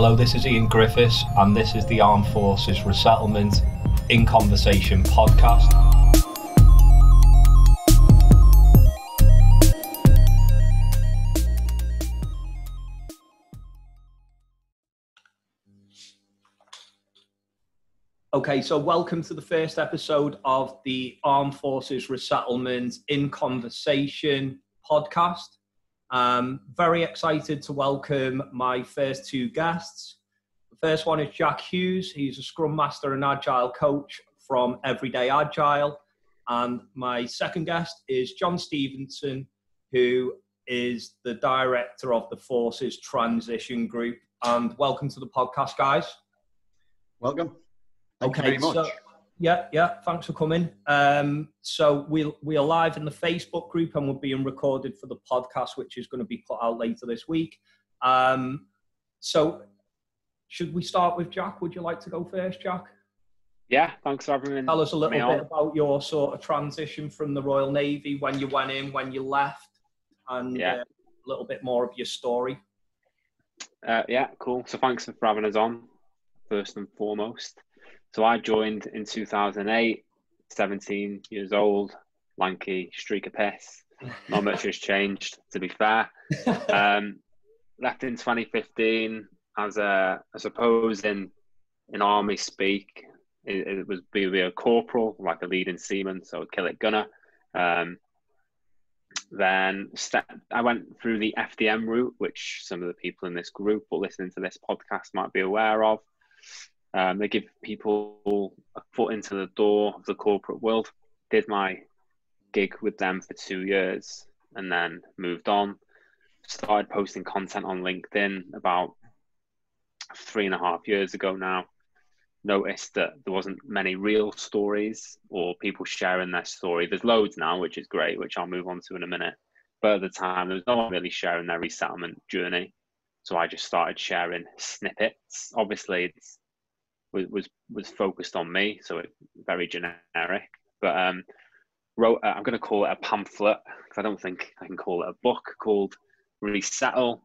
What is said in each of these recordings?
Hello, this is Ian Griffiths, and this is the Armed Forces Resettlement in Conversation podcast. Okay, so welcome to the first episode of the Armed Forces Resettlement in Conversation podcast. Um, very excited to welcome my first two guests. The first one is Jac Hughes. He's a Scrum Master and Agile coach from Everyday Agile. And my second guest is John Stephenson, who is the director of the Forces Transition Group. And welcome to the podcast, guys. Welcome. Thank okay, so yeah, yeah. Thanks for coming. Um, so we'll we're live in the Facebook group and we're being recorded for the podcast, which is going to be put out later this week. Um, so should we start with Jac? Would you like to go first, Jac? Yeah, thanks for having me. Tell us a little bit on. about your sort of transition from the Royal Navy, when you went in, when you left, and yeah. uh, a little bit more of your story. Uh, yeah, cool. So thanks for having us on, first and foremost. So I joined in 2008, 17 years old, lanky, streak of piss. Not much has changed, to be fair. Um, left in 2015 as a, I suppose in in army speak, it, it was be, a corporal, like a leading seaman, so Killick gunner. Um, then step, I went through the FDM route, which some of the people in this group or listening to this podcast might be aware of. Um, they give people a foot into the door of the corporate world. Did my gig with them for two years and then moved on. Started posting content on LinkedIn about three and a half years ago now. Noticed that there wasn't many real stories or people sharing their story. There's loads now, which is great, which I'll move on to in a minute. But at the time, there was no one really sharing their resettlement journey. So I just started sharing snippets. Obviously, it's was was, was focused on me, so it very generic. But um, wrote uh, I'm going to call it a pamphlet because I don't think I can call it a book called Resettle.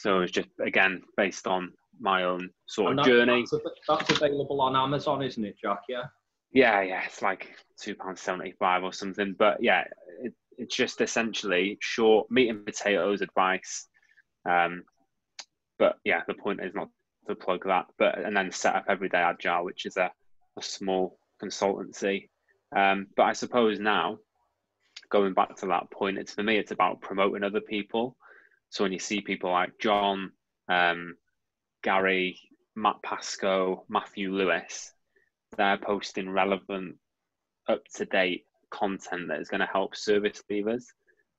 So it's just again based on my own sort and of that, journey. That's, that's, available on Amazon, isn't it, Jac? Yeah. Yeah, yeah, it's like two pounds seventy five or something. But yeah, it, it's just essentially short meat and potatoes advice. Um, but yeah, the point is not to plug that. But and then set up Everyday Agile, which is a, a small consultancy. Um, but I suppose now, going back to that point, it's for me, it's about promoting other people. So when you see people like John, um, Gary, Matt Pascoe, Matthew Lewis, they're posting relevant, up to date content that is going to help service leavers.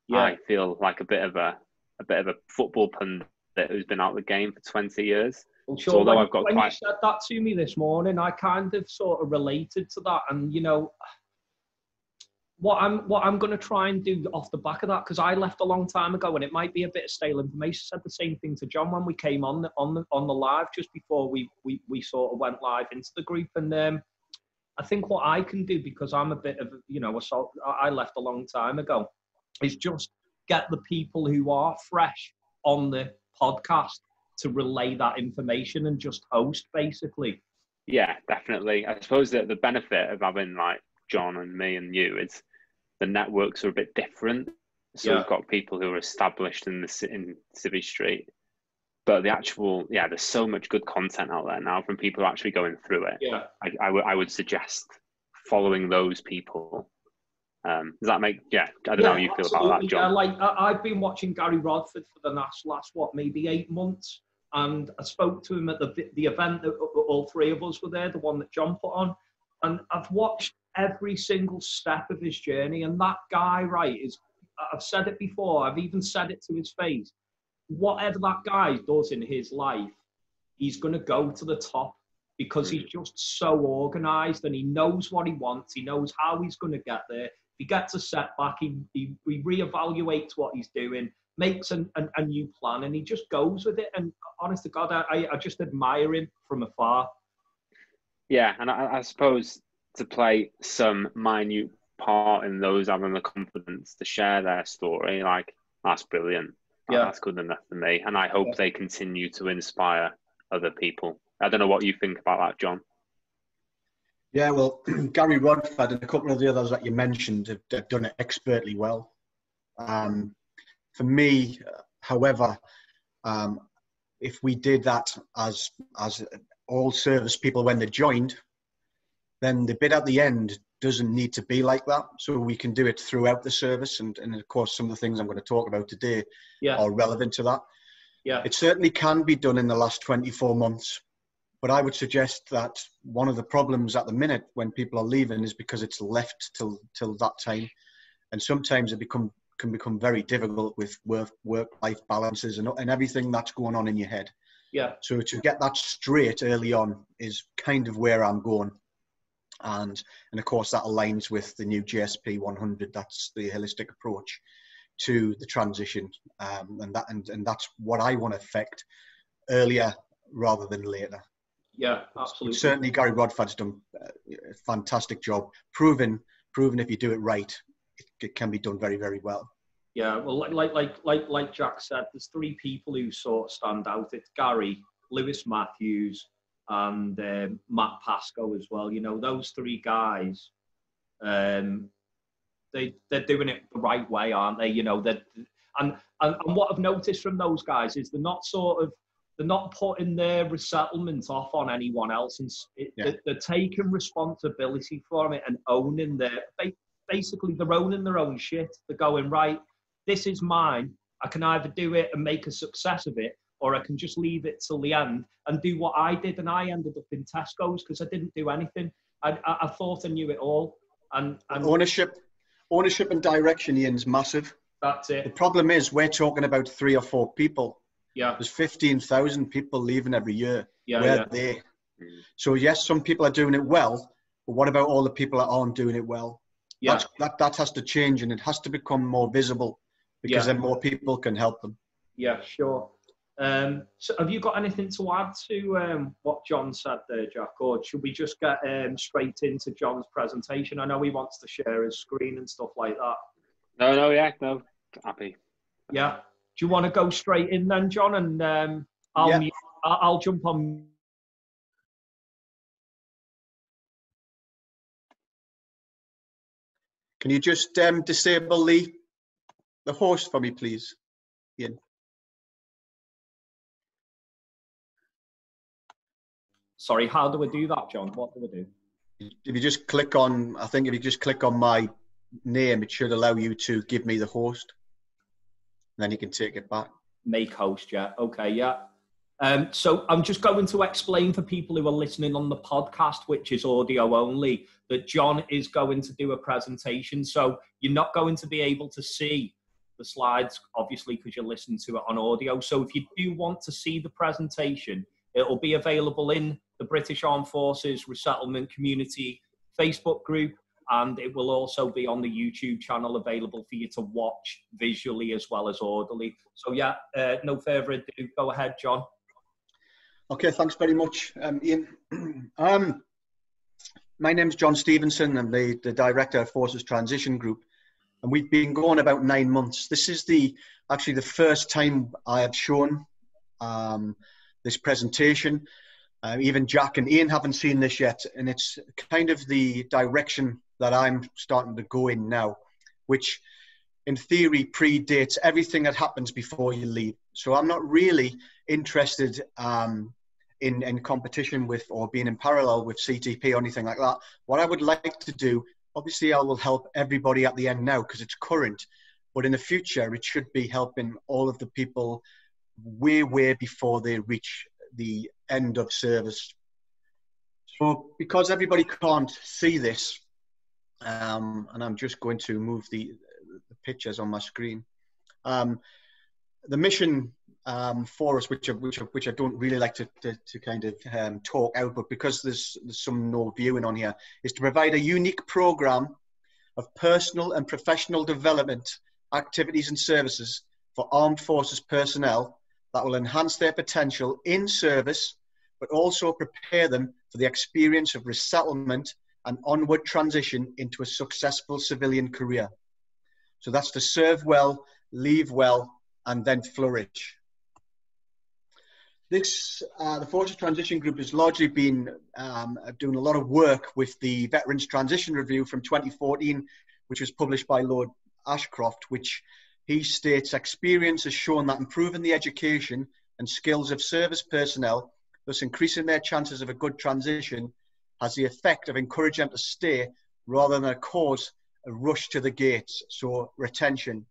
Yeah. I feel like a bit of a a bit of a football pundit who's been out of the game for 20 years. Well, sure. So when, I've got when quite... you said that to me this morning, I kind of sort of related to that, and you know, what I'm what I'm going to try and do off the back of that because I left a long time ago, and it might be a bit of stale information. I said the same thing to John when we came on the on the on the live just before we we we sort of went live into the group, and um, I think what I can do because I'm a bit of you know assault. I left a long time ago, is just get the people who are fresh on the podcast to relay that information and just host basically. Yeah, definitely. I suppose that the benefit of having like John and me and you is the networks are a bit different. So yeah. we've got people who are established in the in Civvy Street, but the actual yeah, there's so much good content out there now from people actually going through it. Yeah, I, I, w- I would suggest following those people. Um, does that make yeah? I don't yeah, know how you feel about that, John. Yeah, like I, I've been watching Gary Rodford for the last last what maybe eight months, and I spoke to him at the the event that all three of us were there, the one that John put on, and I've watched every single step of his journey. And that guy, right, is I've said it before, I've even said it to his face. Whatever that guy does in his life, he's going to go to the top because he's just so organized and he knows what he wants. He knows how he's going to get there. If he gets a setback, he, he, he reevaluates what he's doing makes an, an, a new plan and he just goes with it. And honest to God, I, I just admire him from afar. Yeah, and I, I suppose to play some minute part in those having the confidence to share their story, like that's brilliant. Yeah. That's good enough for me. And I hope yeah. they continue to inspire other people. I don't know what you think about that, John. Yeah, well, Gary Rodford and a couple of the others that you mentioned have, have done it expertly well. Um, for me, however, um, if we did that as as all service people when they joined, then the bit at the end doesn't need to be like that. So we can do it throughout the service, and, and of course, some of the things I'm going to talk about today yeah. are relevant to that. Yeah, it certainly can be done in the last 24 months, but I would suggest that one of the problems at the minute when people are leaving is because it's left till till that time, and sometimes it become can become very difficult with work work life balances and, and everything that's going on in your head. Yeah. So to get that straight early on is kind of where I'm going. And and of course that aligns with the new JSP 100. That's the holistic approach to the transition, um, and that and, and that's what I want to affect earlier rather than later. Yeah, absolutely. Certainly, Gary Rodford's done a fantastic job, proving proving if you do it right, it, can be done very very well. Yeah, well, like like like like like Jac said, there's three people who sort of stand out. It's Gary, Lewis Matthews, and um, Matt Pascoe as well. You know, those three guys, um, they they're doing it the right way, aren't they? You know, that and, and and what I've noticed from those guys is they're not sort of they're not putting their resettlement off on anyone else, and it, yeah. they're, they're, taking responsibility for it and owning their basically they're owning their own shit. They're going right this is mine. I can either do it and make a success of it, or I can just leave it till the end and do what I did. And I ended up in Tesco's because I didn't do anything. I, I, I, thought I knew it all. And, and ownership, ownership and direction, Ian's massive. That's it. The problem is we're talking about three or four people. Yeah. There's 15,000 people leaving every year. Yeah. Where yeah. they? So yes, some people are doing it well, but what about all the people that aren't doing it well? Yeah. That's, that that has to change, and it has to become more visible because yeah. then more people can help them. Yeah, sure. Um, so have you got anything to add to um, what John said there, Jac, or should we just get um, straight into John's presentation? I know he wants to share his screen and stuff like that. No, no, yeah, no, happy. Yeah. Do you want to go straight in then, John? And um, I'll, yeah. I'll jump on. Can you just um, disable the the host for me, please, Ian. Sorry, how do we do that, John? What do we do? If you just click on, I think if you just click on my name, it should allow you to give me the host. And then you can take it back. Make host, yeah. Okay, yeah. Um, so I'm just going to explain for people who are listening on the podcast, which is audio only, that John is going to do a presentation. So you're not going to be able to see the slides, obviously, because you're listening to it on audio. So if you do want to see the presentation, it'll be available in the British Armed Forces Resettlement Community Facebook group, and it will also be on the YouTube channel available for you to watch visually as well as audibly. So yeah, uh, no further ado, go ahead, John. Okay, thanks very much, um, Ian. um, my name's John Stephenson. I'm the, the director of Forces Transition Group and we've been going about nine months. This is the actually the first time I have shown um, this presentation. Uh, even Jac and Ian haven't seen this yet, and it's kind of the direction that I'm starting to go in now, which in theory predates everything that happens before you leave. So I'm not really interested um, in, in competition with or being in parallel with CTP or anything like that. What I would like to do obviously I will help everybody at the end now because it's current, but in the future it should be helping all of the people way, way before they reach the end of service. So because everybody can't see this, um, and I'm just going to move the, the pictures on my screen. Um, the mission um, for us, which I, which which I don't really like to, to, to kind of um, talk out, but because there's, there's some no viewing on here, is to provide a unique program of personal and professional development activities and services for armed forces personnel that will enhance their potential in service, but also prepare them for the experience of resettlement and onward transition into a successful civilian career. So that's to serve well, leave well, and then flourish. This uh, the Forces Transition Group has largely been um, doing a lot of work with the Veterans Transition Review from 2014, which was published by Lord Ashcroft, which he states experience has shown that improving the education and skills of service personnel, thus increasing their chances of a good transition, has the effect of encouraging them to stay rather than cause a rush to the gates, so retention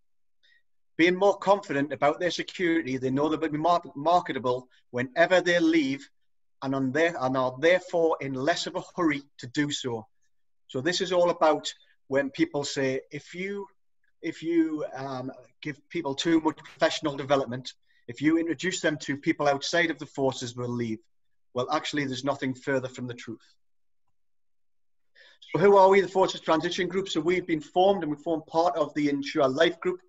being more confident about their security, they know they'll be mar- marketable whenever they leave and, on their, and are therefore in less of a hurry to do so. So this is all about when people say, if you, if you um, give people too much professional development, if you introduce them to people outside of the forces will leave. Well, actually, there's nothing further from the truth. So who are we, the Forces Transition Group? So we've been formed and we form part of the Ensure Life Group,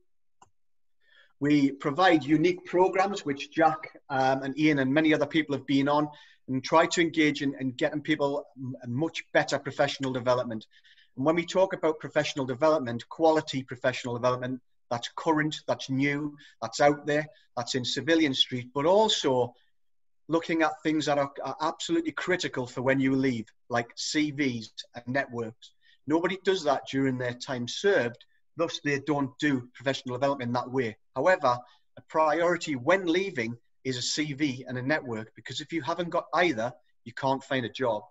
we provide unique programs, which Jac um, and Ian and many other people have been on, and try to engage in, in getting people much better professional development. And when we talk about professional development, quality professional development, that's current, that's new, that's out there, that's in civilian street, but also looking at things that are, are absolutely critical for when you leave, like CVs and networks. Nobody does that during their time served, Thus, they don't do professional development in that way. However, a priority when leaving is a CV and a network because if you haven't got either, you can't find a job.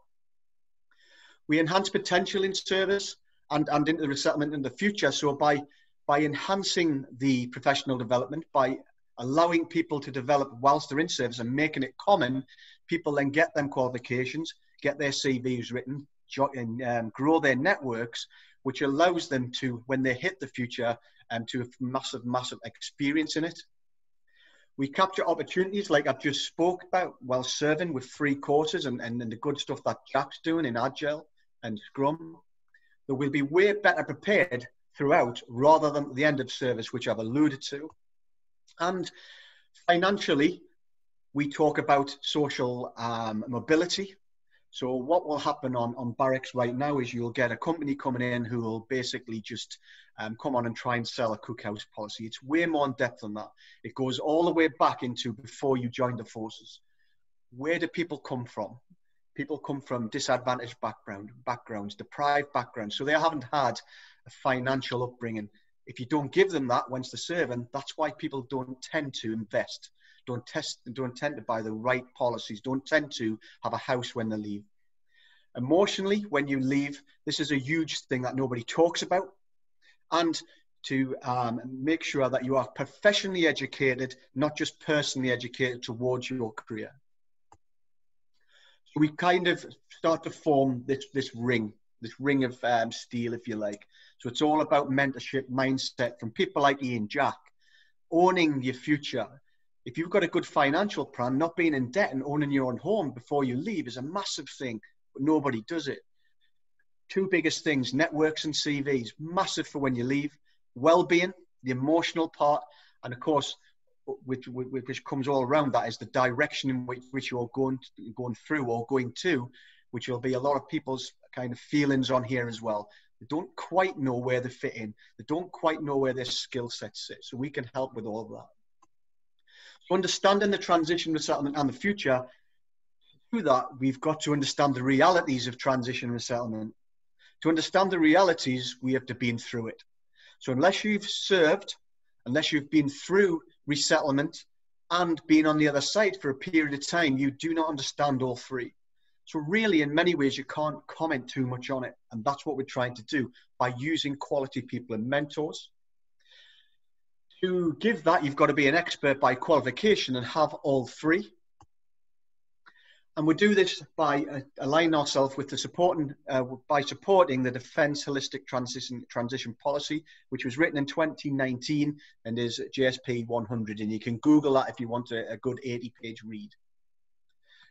We enhance potential in service and, and into the resettlement in the future. So by, by enhancing the professional development, by allowing people to develop whilst they're in service and making it common, people then get them qualifications, get their CVs written, and um, grow their networks, which allows them to, when they hit the future, um, to have massive, massive experience in it. We capture opportunities like I've just spoke about while serving with free courses and, and, and the good stuff that Jac's doing in Agile and Scrum. That we'll be way better prepared throughout rather than the end of service, which I've alluded to. And financially, we talk about social um, mobility so what will happen on, on barracks right now is you'll get a company coming in who will basically just um, come on and try and sell a cookhouse policy. It's way more in depth than that. It goes all the way back into before you joined the forces. Where do people come from? People come from disadvantaged background, backgrounds, deprived backgrounds. So they haven't had a financial upbringing. If you don't give them that once they're serving, that's why people don't tend to invest don't test don't tend to buy the right policies don't tend to have a house when they leave. Emotionally when you leave this is a huge thing that nobody talks about. And to um, make sure that you are professionally educated not just personally educated towards your career. So we kind of start to form this this ring this ring of um, steel if you like. So it's all about mentorship mindset from people like ian jac owning your future if you've got a good financial plan, not being in debt and owning your own home before you leave is a massive thing, but nobody does it. Two biggest things networks and CVs, massive for when you leave, well being, the emotional part, and of course, which, which comes all around that is the direction in which, which you're going, going through or going to, which will be a lot of people's kind of feelings on here as well. They don't quite know where they fit in. They don't quite know where their skill sets sit. So we can help with all of that understanding the transition resettlement and the future, through that, we've got to understand the realities of transition resettlement. To understand the realities, we have to been through it. So unless you've served, unless you've been through resettlement and been on the other side for a period of time, you do not understand all three. So really, in many ways, you can't comment too much on it. And that's what we're trying to do by using quality people and mentors to give that, you've got to be an expert by qualification and have all three. And we do this by uh, aligning ourselves with the supporting, uh, by supporting the Defence Holistic Transition, Transition Policy, which was written in 2019 and is JSP 100. And you can Google that if you want a, a good 80 page read.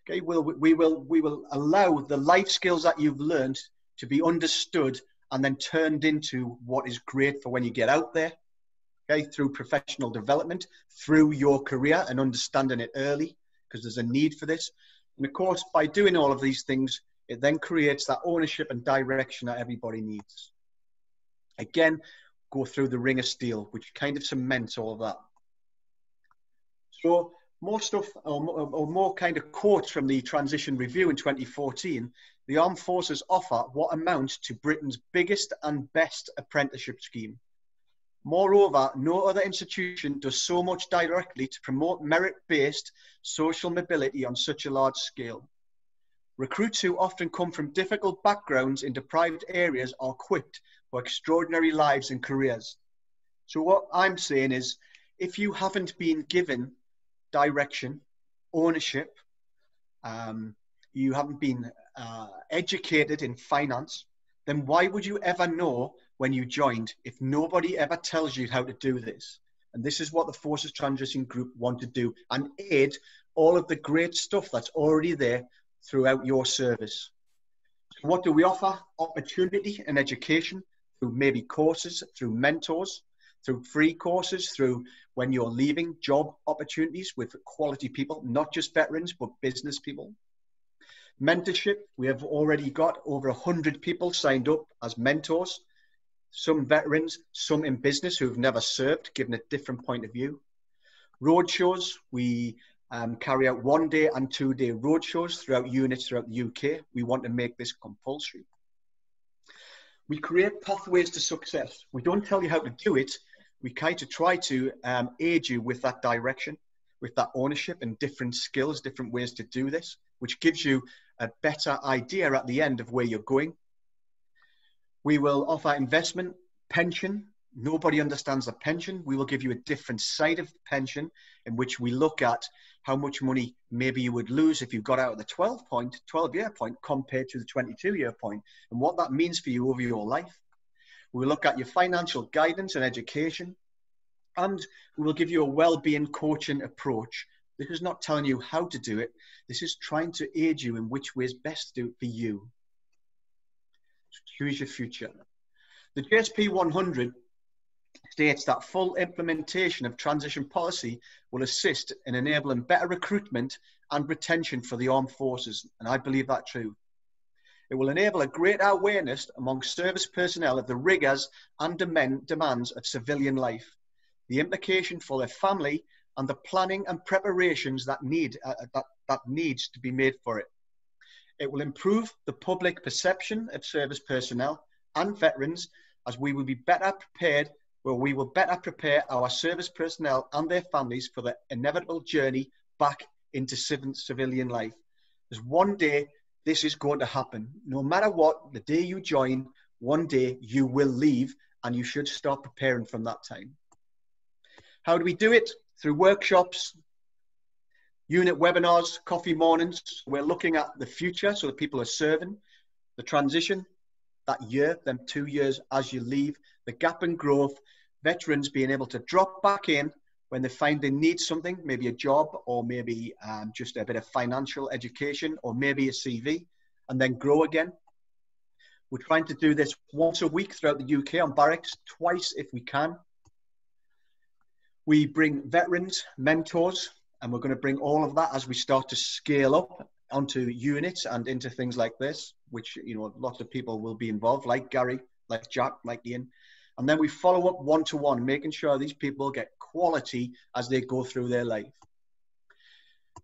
Okay, we'll, we, will, we will allow the life skills that you've learned to be understood and then turned into what is great for when you get out there okay, through professional development, through your career and understanding it early, because there's a need for this. And of course, by doing all of these things, it then creates that ownership and direction that everybody needs. Again, go through the ring of steel, which kind of cements all of that. So more stuff or, or more kind of quotes from the transition review in 2014 the armed forces offer what amounts to britain's biggest and best apprenticeship scheme moreover no other institution does so much directly to promote merit-based social mobility on such a large scale recruits who often come from difficult backgrounds in deprived areas are equipped for extraordinary lives and careers so what i'm saying is if you haven't been given direction, ownership. Um, you haven't been uh, educated in finance, then why would you ever know when you joined if nobody ever tells you how to do this? And this is what the Forces Transition Group want to do and aid all of the great stuff that's already there throughout your service. So what do we offer? Opportunity and education through maybe courses, through mentors, through free courses, through when you're leaving job opportunities with quality people, not just veterans, but business people. Mentorship, we have already got over 100 people signed up as mentors, some veterans, some in business who've never served, given a different point of view. Roadshows, we um, carry out one day and two day roadshows throughout units throughout the UK. We want to make this compulsory. We create pathways to success. We don't tell you how to do it, we kind of try to um, aid you with that direction, with that ownership and different skills, different ways to do this, which gives you a better idea at the end of where you're going. We will offer investment, pension. Nobody understands a pension. We will give you a different side of the pension in which we look at how much money maybe you would lose if you got out of the 12 point, 12 year point compared to the 22 year point and what that means for you over your life. We will look at your financial guidance and education, and we will give you a well-being coaching approach. This is not telling you how to do it. This is trying to aid you in which way is best to do it for you. Choose your future. The JSP 100 states that full implementation of transition policy will assist in enabling better recruitment and retention for the armed forces. And I believe that true. It will enable a greater awareness among service personnel of the rigours and demands of civilian life, the implication for their family, and the planning and preparations that need uh, uh, that, that needs to be made for it. It will improve the public perception of service personnel and veterans as we will be better prepared where we will better prepare our service personnel and their families for the inevitable journey back into civilian life. There's one day this is going to happen. No matter what, the day you join, one day you will leave and you should start preparing from that time. How do we do it? Through workshops, unit webinars, coffee mornings. We're looking at the future, so that people are serving, the transition, that year, them two years as you leave, the gap in growth, veterans being able to drop back in when they find they need something, maybe a job or maybe um, just a bit of financial education or maybe a CV, and then grow again. We're trying to do this once a week throughout the UK on barracks, twice if we can. We bring veterans, mentors, and we're going to bring all of that as we start to scale up onto units and into things like this, which you know lots of people will be involved, like Gary, like Jac, like Ian. And then we follow up one to one, making sure these people get quality as they go through their life.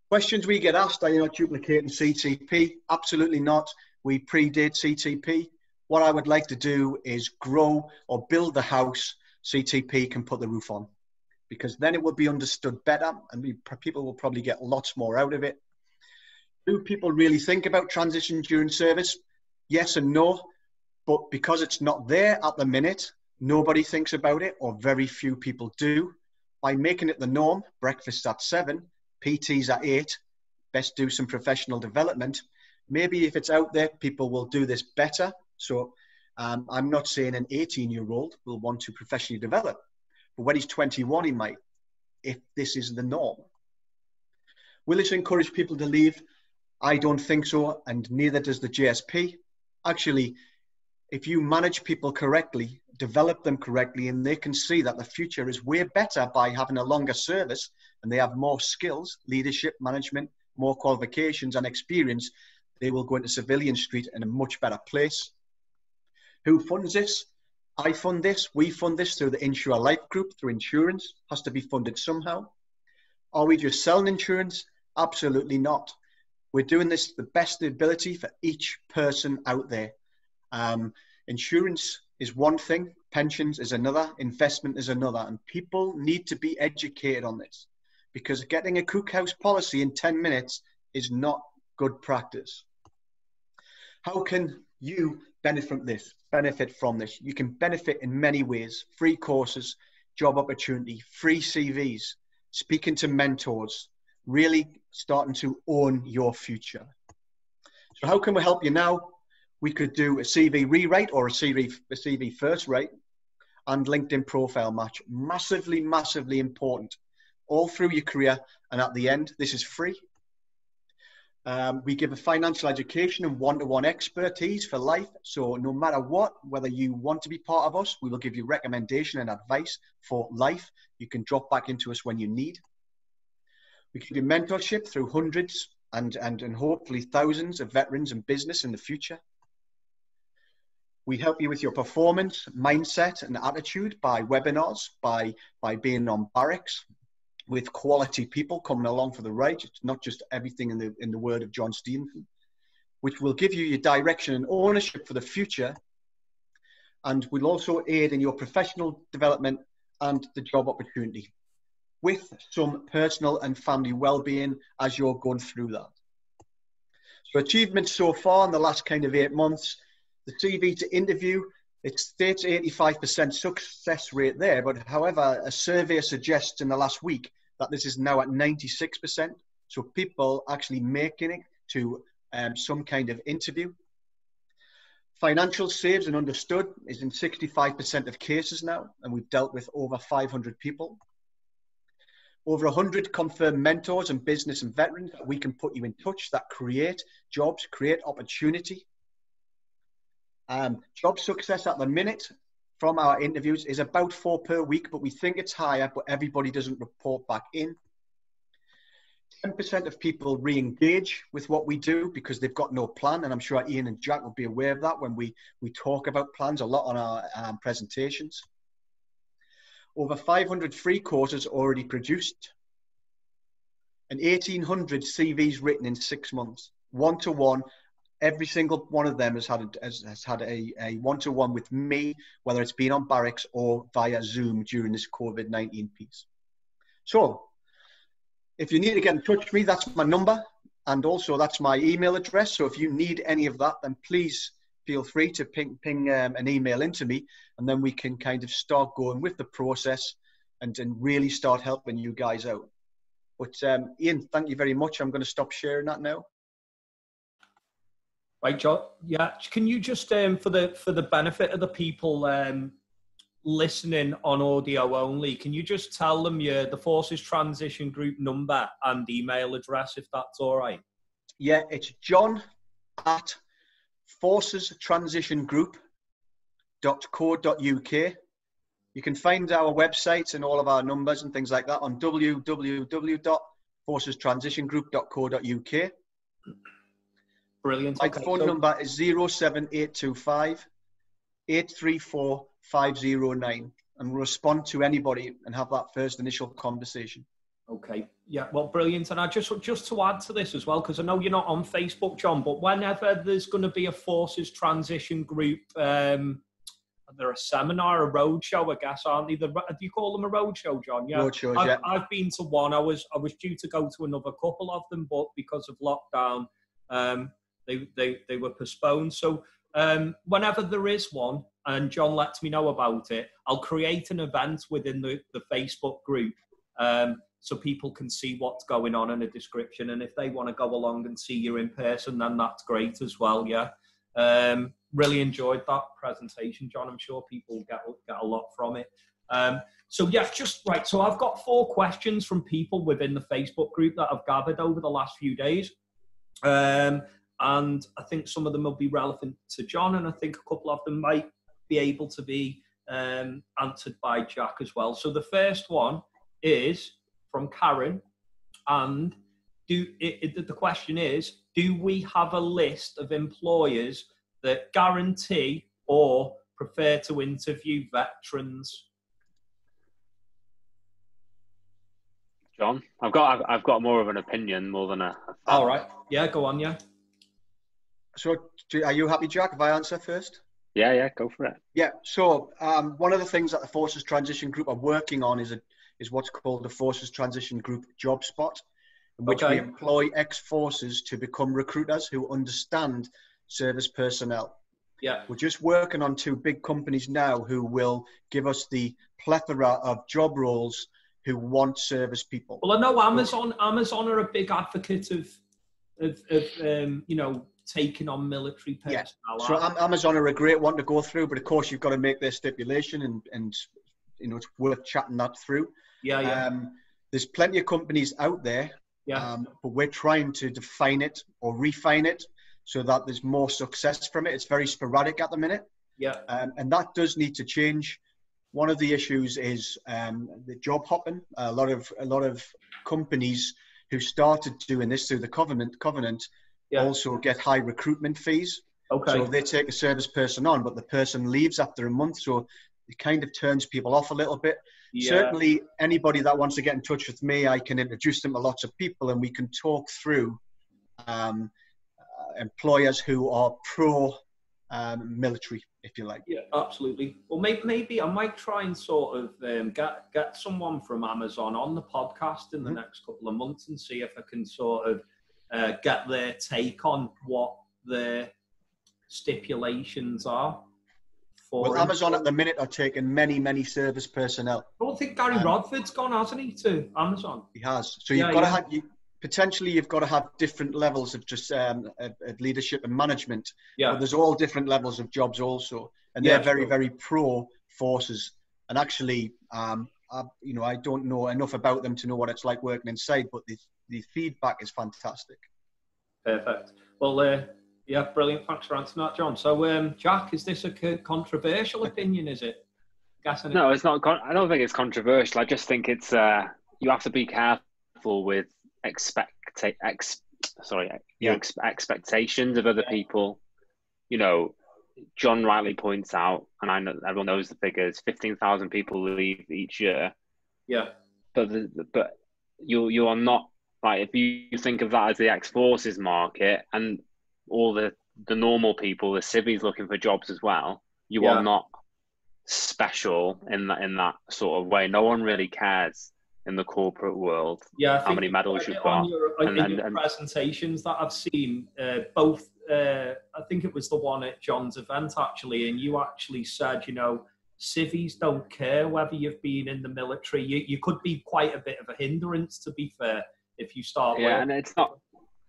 Questions we get asked are you not duplicating CTP? Absolutely not. We predate CTP. What I would like to do is grow or build the house CTP can put the roof on because then it will be understood better and we, people will probably get lots more out of it. Do people really think about transition during service? Yes and no, but because it's not there at the minute, nobody thinks about it or very few people do by making it the norm, breakfast at seven, PTs at eight, best do some professional development. Maybe if it's out there, people will do this better. So um, I'm not saying an 18 year old will want to professionally develop, but when he's 21, he might, if this is the norm. Will this encourage people to leave? I don't think so, and neither does the JSP. Actually, if you manage people correctly, develop them correctly, and they can see that the future is way better by having a longer service and they have more skills, leadership, management, more qualifications and experience, they will go into civilian street in a much better place. Who funds this? I fund this. We fund this through the Insure Life Group, through insurance, has to be funded somehow. Are we just selling insurance? Absolutely not. We're doing this the best ability for each person out there. Um, insurance is one thing, pensions is another, investment is another, and people need to be educated on this because getting a cookhouse policy in 10 minutes is not good practice. How can you benefit from this? Benefit from this? You can benefit in many ways: free courses, job opportunity, free CVs, speaking to mentors, really starting to own your future. So, how can we help you now? We could do a CV rewrite or a CV, a CV first rate and LinkedIn profile match. Massively, massively important all through your career. And at the end, this is free. Um, we give a financial education and one to one expertise for life. So, no matter what, whether you want to be part of us, we will give you recommendation and advice for life. You can drop back into us when you need. We give you mentorship through hundreds and, and, and hopefully thousands of veterans and business in the future. We help you with your performance, mindset, and attitude by webinars, by, by being on barracks with quality people coming along for the ride. It's not just everything in the, in the word of John Stephenson, which will give you your direction and ownership for the future. And will also aid in your professional development and the job opportunity with some personal and family well-being as you're going through that. So achievements so far in the last kind of eight months, the CV to interview, it states 85% success rate there, but however, a survey suggests in the last week that this is now at 96%. So people actually making it to um, some kind of interview. Financial saves and understood is in 65% of cases now, and we've dealt with over 500 people over 100 confirmed mentors and business and veterans that we can put you in touch that create jobs, create opportunity. Um, job success at the minute from our interviews is about four per week, but we think it's higher, but everybody doesn't report back in. 10% of people re engage with what we do because they've got no plan. And I'm sure Ian and Jac will be aware of that when we, we talk about plans a lot on our um, presentations over 500 free courses already produced, and 1,800 CVs written in six months, one to one. Every single one of them has had a, has, has had a, a one to one with me, whether it's been on barracks or via Zoom during this COVID 19 piece. So, if you need to get in touch with me, that's my number, and also that's my email address. So, if you need any of that, then please feel free to ping, ping um, an email into me and then we can kind of start going with the process and, and really start helping you guys out. But um, Ian, thank you very much. I'm going to stop sharing that now. Right, John. Yeah, can you just um, for the for the benefit of the people um, listening on audio only, can you just tell them your the Forces Transition Group number and email address if that's all right? Yeah, it's John at forcestransition.group.co.uk. You can find our website and all of our numbers and things like that on www.forcestransitiongroup.co.uk. Brilliant. My okay, phone so- number is 07825 834 509 and we'll respond to anybody and have that first initial conversation. Okay. Yeah. Well, brilliant. And I just just to add to this as well, because I know you're not on Facebook, John, but whenever there's going to be a forces transition group, um, they're a seminar, a roadshow, I guess, aren't they? The, do you call them a roadshow, John? Yeah. Roadshows, I've, yeah. I've been to one. I was I was due to go to another couple of them, but because of lockdown, um, they they they were postponed. So um, whenever there is one, and John lets me know about it, I'll create an event within the, the Facebook group. Um, so people can see what's going on in a description. And if they want to go along and see you in person, then that's great as well. Yeah. Um, really enjoyed that presentation, John. I'm sure people get, get a lot from it. Um, so yeah, just right. So I've got four questions from people within the Facebook group that I've gathered over the last few days. Um, and I think some of them will be relevant to John, and I think a couple of them might be able to be um, answered by Jac as well. So the first one is from Karen, and do it, it, the question is, do we have a list of employers that guarantee or prefer to interview veterans? John, I've got I've, I've got more of an opinion more than a. a All right. Yeah, go on. Yeah. So, do, are you happy, Jac? If I answer first? Yeah, yeah, go for it. Yeah. So, um, one of the things that the Forces Transition Group are working on is a is what's called the Forces Transition Group Job Spot, in which Okay. we employ ex-forces to become recruiters who understand service personnel. Yeah. We're just working on two big companies now who will give us the plethora of job roles who want service people. Well, I know Amazon. Amazon are a big advocate of, of, of um, you know, taking on military Yeah. personnel. So Amazon are a great one to go through, but of course you've got to make their stipulation and, and you know it's worth chatting that through. yeah, yeah, Um, there's plenty of companies out there, yeah. um, but we're trying to define it or refine it so that there's more success from it. It's very sporadic at the minute, yeah. um, and that does need to change. One of the issues is um, the job hopping. A lot of a lot of companies who started doing this through the covenant covenant Yeah. also get high recruitment fees. Okay. So they take a service person on, but the person leaves after a month, so it kind of turns people off a little bit. yeah. Certainly, anybody that wants to get in touch with me, I can introduce them to lots of people, and we can talk through um, uh, employers who are pro um, military, if you like. Yeah, absolutely. Well, maybe, maybe I might try and sort of um, get get someone from Amazon on the podcast in the Mhm. next couple of months and see if I can sort of uh, get their take on what the stipulations are. For Well, Amazon at the minute are taking many, many service personnel. I don't think Gary um, Rodford's gone, hasn't he, to Amazon? He has. So you've Yeah, got to yeah. have you potentially you've got to have different levels of just um, of, of leadership and management. Yeah, But there's all different levels of jobs also, and they're very sure. very pro forces. And actually, um, I, you know, I don't know enough about them to know what it's like working inside, but the the feedback is fantastic. perfect. Well, uh, yeah, brilliant. Thanks for answering that, John. So, um, Jac, is this a controversial opinion? Is it? Guessing. No, it's not. Con- I don't think it's controversial. I just think it's. Uh, you have to be careful with expect ex. Sorry, your Yeah. ex- expectations of other people. You know, John rightly points out, and I know everyone knows the figures. Fifteen thousand people leave each year, Yeah, but the, but you you are not like if you, think of that as the ex forces market and all the the normal people, the civvies looking for jobs as well. You Yeah. are not special in that in that sort of way. No one really cares in the corporate world. yeah. How many medals you've got, Your, and- in and- your and- presentations that I've seen, uh, both. Uh, I think it was the one at John's event actually, and you actually said, you know, civvies don't care whether you've been in the military. You you could be quite a bit of a hindrance, to be fair, if you start. Yeah, working. and it's not.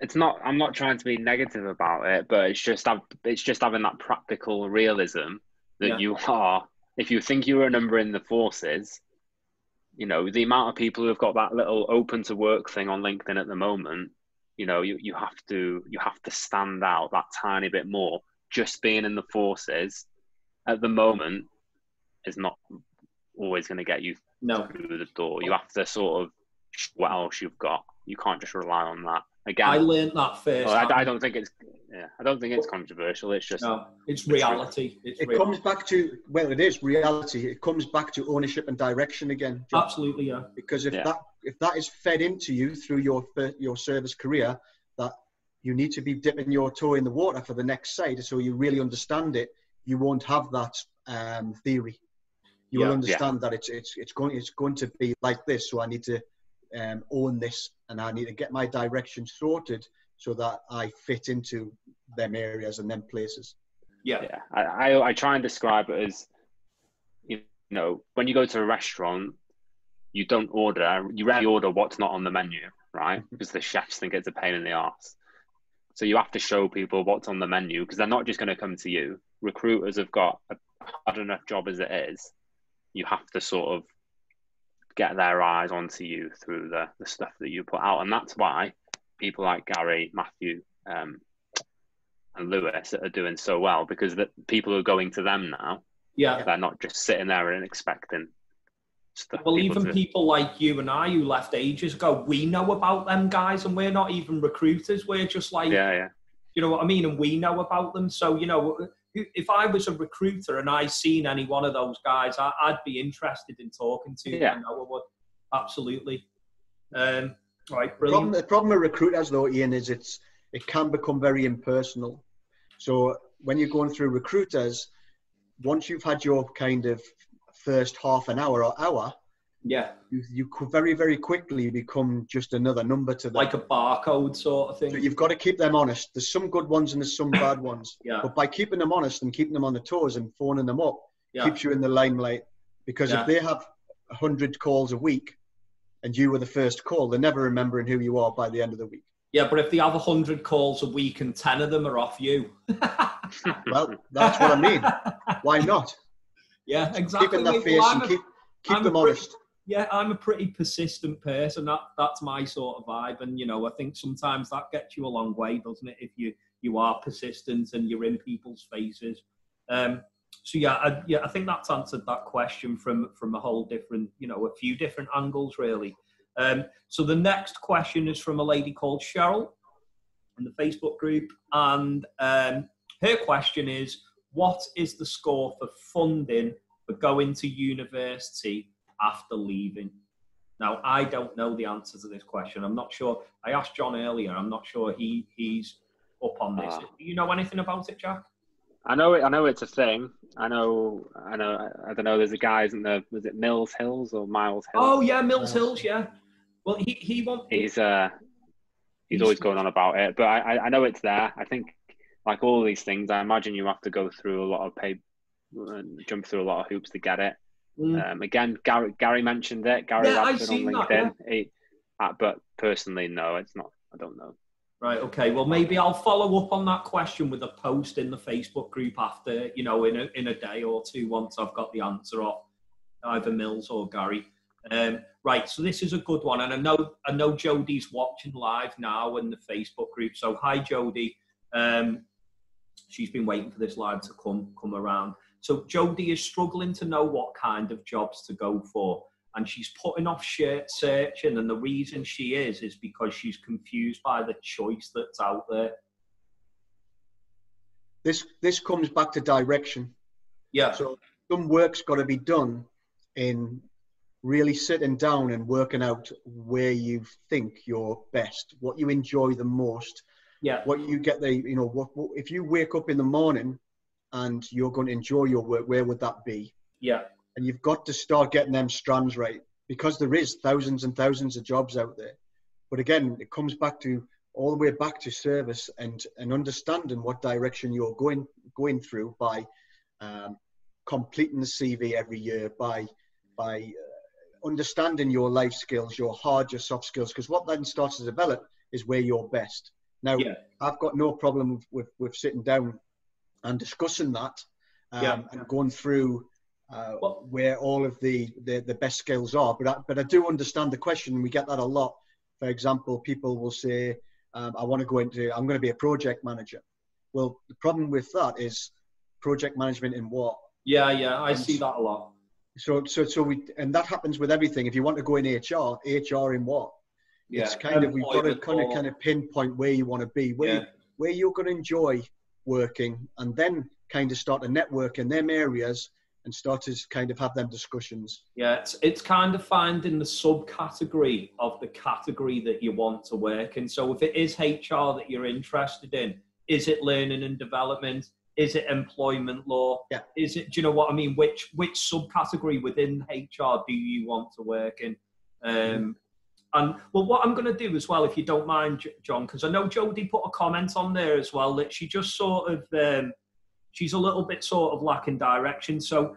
It's not. I'm not trying to be negative about it, but it's just. It's just having that practical realism that Yeah. you are. If you think you're a number in the forces, you know the amount of people who've got that little open to work thing on LinkedIn at the moment. You know, you, you have to you have to stand out that tiny bit more. Just being in the forces at the moment is not always going to get you no. through the door. You have to sort of what else you've got. You can't just rely on that. Again, I learned that first. well, I, I don't think it's yeah. I don't think it's controversial. It's just No, it's reality. It's It real. comes back to well, it is reality. It comes back to ownership and direction again. John. Absolutely, yeah. because if Yeah. that if that is fed into you through your your service career that you need to be dipping your toe in the water for the next side so you really understand it you won't have that um, theory you Yeah. will understand that it's it's it's going it's going to be like this so i need to um, own this and i need to get my direction sorted so that i fit into them areas and them places Yeah, yeah. I, I I try and describe it as you know when you go to a restaurant, you don't order. You rarely order what's not on the menu, right? Because the chefs think it's a pain in the ass. So you have to show people what's on the menu because they're not just going to come to you. Recruiters have got a hard enough job as it is. You have to sort of get their eyes onto you through the, the stuff that you put out. And that's why people like Gary, Matthew, um, and Lewis are doing so well because the people are going to them now. yeah. They're not just sitting there and expecting stuff. Well, people even to- people like you and I who left ages ago, we know about them guys, and we're not even recruiters. We're just like, yeah, yeah. you know what I mean, and we know about them. So, you know, if I was a recruiter and I seen any one of those guys, I, I'd be interested in talking to Yeah. them. I would. Absolutely. Um, right, The brilliant. problem, the problem with recruiters, though, Ian, is it's it can become very impersonal. So when you're going through recruiters, once you've had your kind of first half an hour or hour, Yeah, you, you could very, very quickly become just another number to them. like a barcode sort of so thing. you've got to keep them honest. There's some good ones and there's some bad ones. Yeah, But by keeping them honest and keeping them on the toes and phoning them up, yeah, keeps you in the limelight. Because Yeah. if they have 100 calls a week and you were the first call, they're never remembering who you are by the end of the week. yeah. But if they have hundred calls a week and ten of them are off you, Well, that's what I mean. Why not? yeah, exactly. Keeping that face Well, and keep, keep I'm them pretty- honest. Yeah, I'm a pretty persistent person. That that's my sort of vibe, and you know, I think sometimes that gets you a long way, doesn't it? If you you are persistent and you're in people's faces. Um, so yeah, I, yeah, I think that's answered that question from from a whole different, you know, a few different angles really. Um, so the next question is from a lady called Cheryl in the Facebook group, and um, her question is, what is the score for funding for going to university after leaving? Now, I don't know the answer to this question. I'm not sure. I asked John earlier. I'm not sure he he's up on this. Ah. Do you know anything about it, Jac? I know it. I know it's a thing. I know. I know. I, don't know. There's a guy, isn't there? Was it Mills Hills or Miles Hills? Oh yeah, Mills Uh, Hills. Yeah. Well, he he won't. he's uh, he's He's- always going on about it. But I, I, know it's there. I think, like all these things, I imagine you have to go through a lot of pay, and jump through a lot of hoops to get it. Mm, Um, again, Gary Gary mentioned it. Gary Yeah, I've Radford seen on that, LinkedIn. He, uh, but personally, no, it's not. I don't know. Right. Okay. Well, maybe I'll follow up on that question with a post in the Facebook group after you know in a in a day or two once I've got the answer off either Mills or Gary. Um, right. So this is a good one, and I know I know Jodie's watching live now in the Facebook group. So hi, Jodie. Um, she's been waiting for this live to come come around. So Jodie is struggling to know what kind of jobs to go for, and she's putting off shirt searching. And the reason she is is because she's confused by the choice that's out there. This this comes back to direction. Yeah, So some work's got to be done in really sitting down and working out where you think you're best, what you enjoy the most, yeah, what you get the you know what, what if you wake up in the morning and you're going to enjoy your work, where would that be? yeah, and you've got to start getting them strands right because there is thousands and thousands of jobs out there but again it comes back to all the way back to service and and understanding what direction you're going going through by um, completing the cv every year by by uh, understanding your life skills your hard your soft skills because what then starts to develop is where you're best now Yeah. i've got no problem with with sitting down and discussing that um, Yeah. and going through uh, Well- where all of the, the, the best skills are. But I, but I do understand the question. We get that a lot. For example, people will say, um, "I want to go into. I'm going to be a project manager." Well, the problem with that is project management in what? yeah, yeah. I see that a lot. So so so we and that happens with everything. If you want to go in HR, HR in what? Yeah, It's kind of we've got to kind of kind of pinpoint where you want to be, where Yeah. where you're going to enjoy working, and then kind of start to network in them areas and start to kind of have them discussions. Yeah, it's, it's kind of finding the subcategory of the category that you want to work in. So if it is HR that you're interested in, is it learning and development? Is it employment law? Yeah. Is it? Do you know what I mean? Which which subcategory within HR do you want to work in? Um, and well, what I'm going to do as well, if you don't mind, John, because I know Jodie put a comment on there as well that she just sort of um, she's a little bit sort of lacking direction. So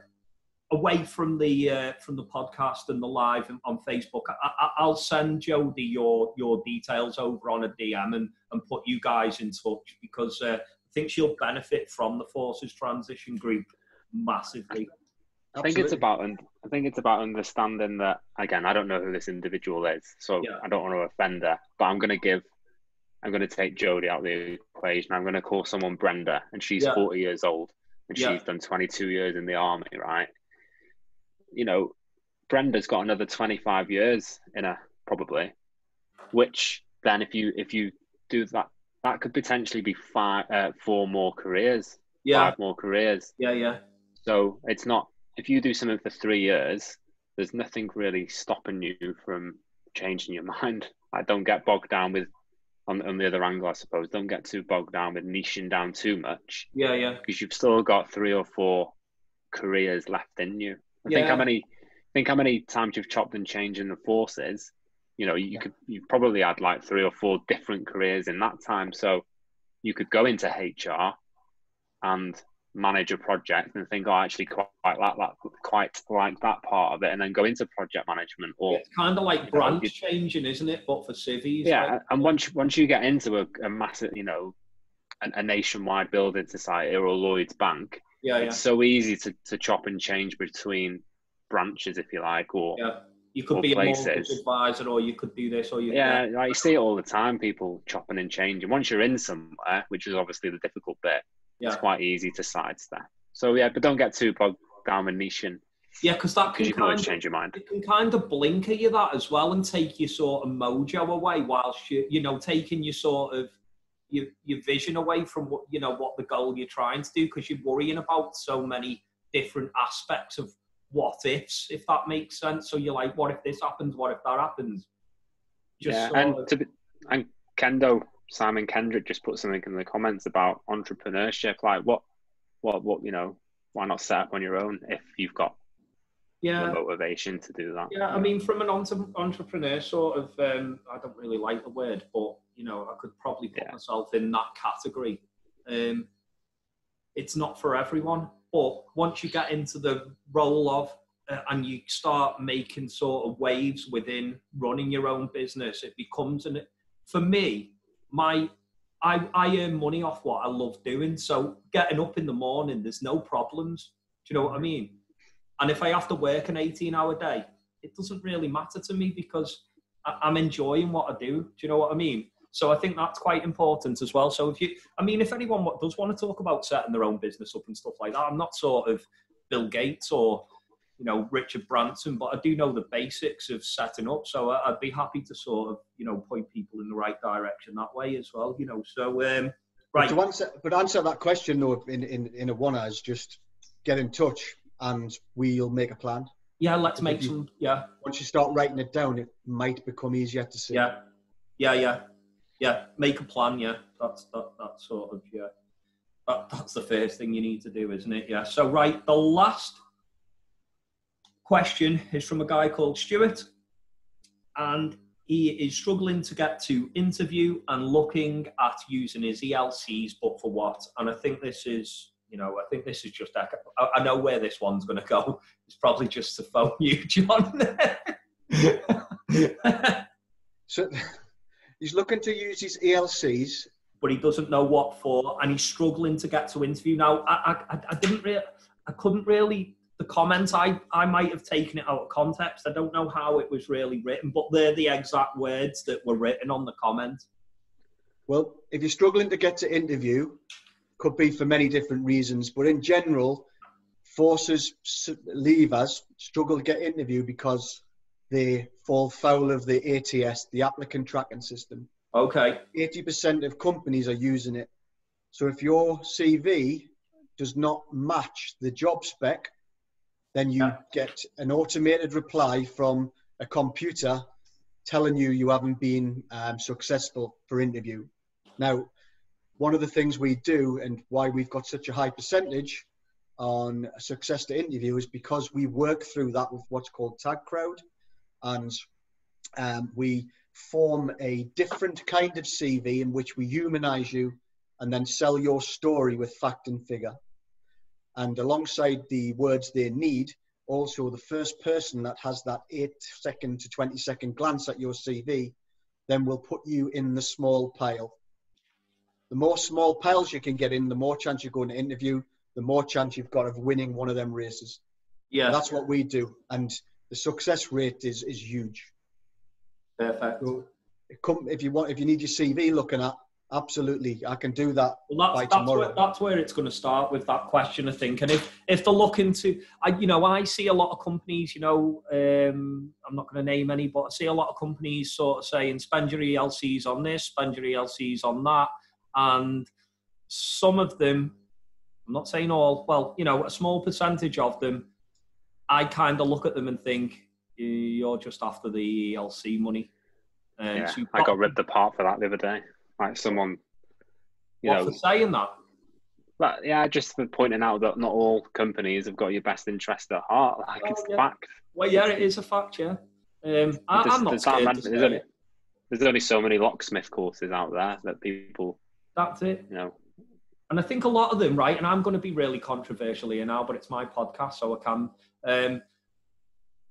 away from the uh, from the podcast and the live on Facebook, I, I, I'll send Jodie your your details over on a DM and, and put you guys in touch because uh, I think she'll benefit from the Forces Transition Group massively. I think it's about I think it's about understanding that again. I don't know who this individual is, so Yeah. I don't want to offend her. But I'm going to give, I'm going to take Jodie out of the equation. I'm going to call someone Brenda, and she's Yeah. 40 years old, and Yeah. she's done 22 years in the army, right? You know, Brenda's got another 25 years in her probably, which then if you if you do that, that could potentially be five, uh, four more careers, Yeah, five more careers. yeah, yeah, So it's not if you do something for three years, there's nothing really stopping you from changing your mind. I don't get bogged down with on, on the other angle, I suppose. Don't get too bogged down with niching down too much. Yeah, yeah. Because you've still got three or four careers left in you. I Yeah. think how many think how many times you've chopped and changed in the forces. You know, you Yeah. could you've probably had like three or four different careers in that time. So you could go into HR and manage a project and think, oh, I actually quite like that, quite like that part of it, and then go into project management or It's kind of like you know, branch changing, isn't it? But for civvies. yeah, and once once you get into a, a massive, you know, a, a nationwide building society or a Lloyds Bank, yeah, yeah, it's so easy to, to chop and change between branches, if you like, or yeah. You could or be a mortgage advisor, or you could do this, or you. yeah, like you see it all the time. People chopping and changing. Once you're in somewhere, which is obviously the difficult bit, yeah, it's quite easy to sidestep. So yeah, but don't get too bogged down with niching. Yeah, because that can you can kind always of change your mind. it can kind of blinker you that as well and take your sort of mojo away whilst you you know taking your sort of your, your vision away from what you know what the goal you're trying to do because you're worrying about so many different aspects of what ifs if that makes sense. So you're like what if this happens? What if that happens? Just yeah, and of, to be, and Kendo Simon Kendrick just put something in the comments about entrepreneurship. Like what, what, what? You know, why not set up on your own if you've got yeah the motivation to do that? Yeah, I mean, from an entrepreneur sort of, um, I don't really like the word, but you know, I could probably put Yeah. myself in that category. Um, it's not for everyone, but once you get into the role of uh, and you start making sort of waves within running your own business, it becomes an. For me, my I I earn money off what I love doing, so getting up in the morning, there's no problems. Do you know what I mean? And if I have to work an 18 hour day, it doesn't really matter to me because I- I'm enjoying what I do. Do you know what I mean? So I think that's quite important as well. So if you, I mean, if anyone does want to talk about setting their own business up and stuff like that, I'm not sort of Bill Gates or, you know, Richard Branson, but I do know the basics of setting up. So I- I'd be happy to sort of, you know, point people in the right direction that way as well, you know. So, um, right. But to answer, but answer that question though, in, in, in a one is just get in touch and we'll make a plan. Yeah, let's make some, yeah. Once you start writing it down, it might become easier to see. Yeah, yeah, yeah, yeah. Make a plan. Yeah, that's that. that sort of yeah. That, that's the first thing you need to do, isn't it? Yeah. So right, the last question is from a guy called Stuart, and he is struggling to get to interview and looking at using his ELCs, but for what? And I think this is. You know, I think this is just. I, know where this one's going to go. It's probably just to phone you, John. So he's looking to use his ELCs. but he doesn't know what for, and he's struggling to get to interview. Now, I, I, I didn't really, I couldn't really. The comment I, I might have taken it out of context. I don't know how it was really written, but they're the exact words that were written on the comment. Well, if you're struggling to get to interview, could be for many different reasons, but in general, forces s- leavers struggle to get interview because they fall foul of the ATS, the applicant tracking system. Okay. 80% of companies are using it. So if your CV does not match the job spec, then you Yeah. get an automated reply from a computer telling you you haven't been um, successful for interview. Now, one of the things we do and why we've got such a high percentage on success to interview is because we work through that with what's called Tag Crowd, and um, we form a different kind of CV in which we humanize you and then sell your story with fact and figure. And alongside the words they need, also the first person that has that eight second to 20 second glance at your CV, then will put you in the small pile. The more small piles you can get in, the more chance you're going to interview, the more chance you've got of winning one of them races. Yeah. That's what we do. And the success rate is, is huge. perfect. So come, if you want, if you need your CV looking at, absolutely, I can do that. Well, by that's, that's, tomorrow. where, that's where it's going to start with that question, I think. And if, if they're looking to, I, you know, I see a lot of companies, you know, um, I'm not going to name any, but I see a lot of companies sort of saying, spend your ELCs on this, spend your ELCs on that. And some of them, I'm not saying all, well, you know, a small percentage of them, I kind of look at them and think, you're just after the ELC money. Um, yeah, so I got ripped apart for that the other day. Like someone, you what, know, for saying that. But yeah, just for pointing out that not all companies have got your best interest at heart. Like oh, it's yeah. fact. Well, yeah, it is a fact. Yeah, um, I, am not scared. there's, only, there's only so many locksmith courses out there that people. That's it. You know, and I think a lot of them, right? And I'm going to be really controversial here now, but it's my podcast, so I can. Um,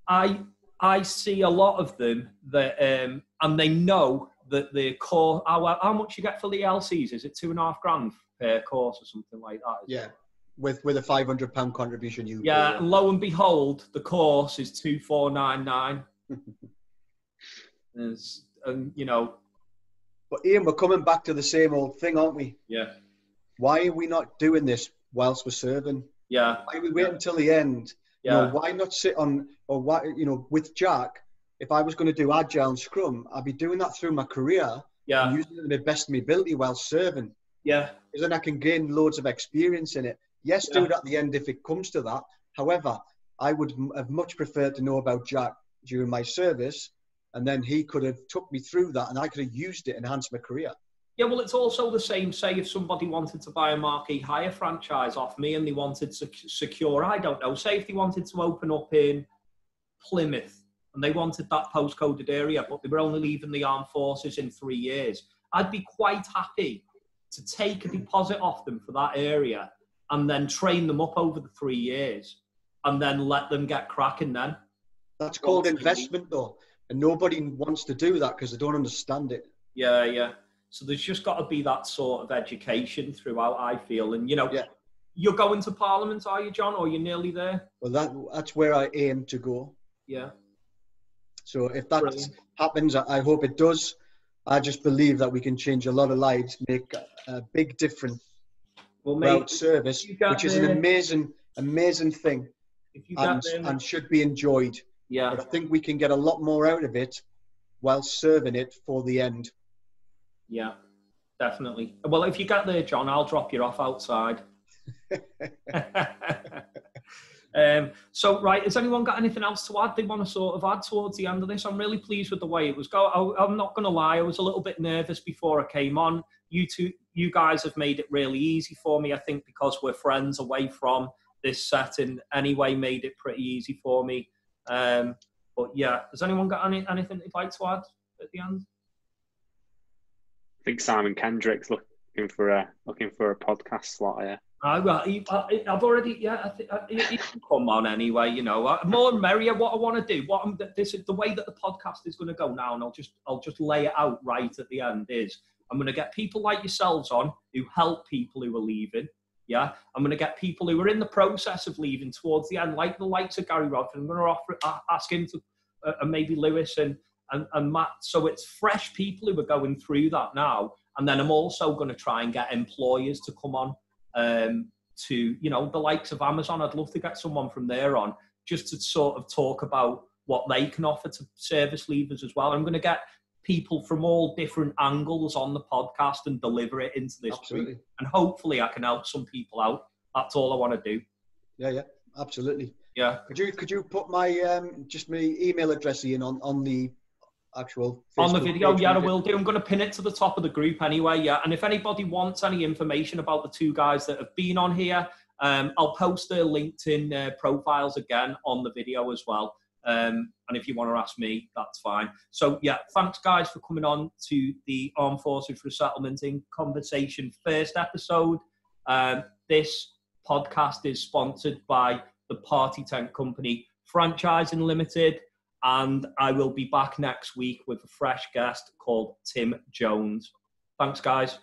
I I see a lot of them that, um, and they know that the core. How, how much you get for the LCs? Is it two and a half grand per course or something like that? Yeah, with with a five hundred pound contribution. You yeah. Pay. Lo and behold, the course is two four nine nine. and you know. But Ian, we're coming back to the same old thing, aren't we? Yeah why are we not doing this whilst we're serving? Yeah. Why are we wait yeah. until the end? Yeah. You know, why not sit on, or why, you know, with Jac, if I was going to do agile and scrum, I'd be doing that through my career. Yeah. And using it to invest my ability while serving. Yeah. Because then I can gain loads of experience in it. Yes, yeah. do it at the end if it comes to that. However, I would have much preferred to know about Jac during my service, and then he could have took me through that, and I could have used it enhance my career. Yeah, well, it's also the same. Say if somebody wanted to buy a marquee hire franchise off me and they wanted to secure, I don't know, say if they wanted to open up in Plymouth and they wanted that postcoded area, but they were only leaving the armed forces in three years, I'd be quite happy to take a deposit off them for that area and then train them up over the three years and then let them get cracking then. That's called investment, though. And nobody wants to do that because they don't understand it. Yeah, yeah. So there's just got to be that sort of education throughout. I feel, and you know, yeah. you're going to Parliament, are you, John, or you're nearly there? Well, that that's where I aim to go. Yeah. So if that Brilliant. happens, I hope it does. I just believe that we can change a lot of lives, make a big difference. Well, mate, service, which is an amazing, amazing thing, and, and should be enjoyed. Yeah. But I think we can get a lot more out of it while serving it for the end. Yeah, definitely. Well, if you get there, John, I'll drop you off outside. um, so, right, has anyone got anything else to add they want to sort of add towards the end of this? I'm really pleased with the way it was going. I'm not going to lie, I was a little bit nervous before I came on. You two, you guys have made it really easy for me. I think because we're friends away from this setting anyway, made it pretty easy for me. Um, but yeah, has anyone got any, anything they'd like to add at the end? I think Simon Kendrick's looking for a looking for a podcast slot here. I, well, he, I, have already, yeah, I think he, come on anyway. You know, more and merrier. What I want to do, what I'm, this is the way that the podcast is going to go now, and I'll just, I'll just lay it out right at the end. Is I'm going to get people like yourselves on who help people who are leaving. Yeah, I'm going to get people who are in the process of leaving towards the end, like the likes of Gary Rodford. I'm going to offer, ask him to, uh, and maybe Lewis and and, and Matt. So it's fresh people who are going through that now. And then I'm also going to try and get employers to come on um, to, you know, the likes of Amazon. I'd love to get someone from there on just to sort of talk about what they can offer to service leavers as well. I'm going to get people from all different angles on the podcast and deliver it into this absolutely. Week. And hopefully I can help some people out. That's all I want to do. Yeah, yeah, absolutely. Yeah. Could you could you put my um, just my email address in on on the actual on the video. Yeah, I will do. I'm going to pin it to the top of the group anyway. Yeah, and if anybody wants any information about the two guys that have been on here, um, I'll post their LinkedIn uh, profiles again on the video as well. Um, and if you want to ask me, that's fine. So yeah, thanks guys for coming on to the Armed Forces Resettlement in Conversation first episode. Um, this podcast is sponsored by the Party Tent Company Franchising Limited and I will be back next week with a fresh guest called Tim Jones. Thanks, guys.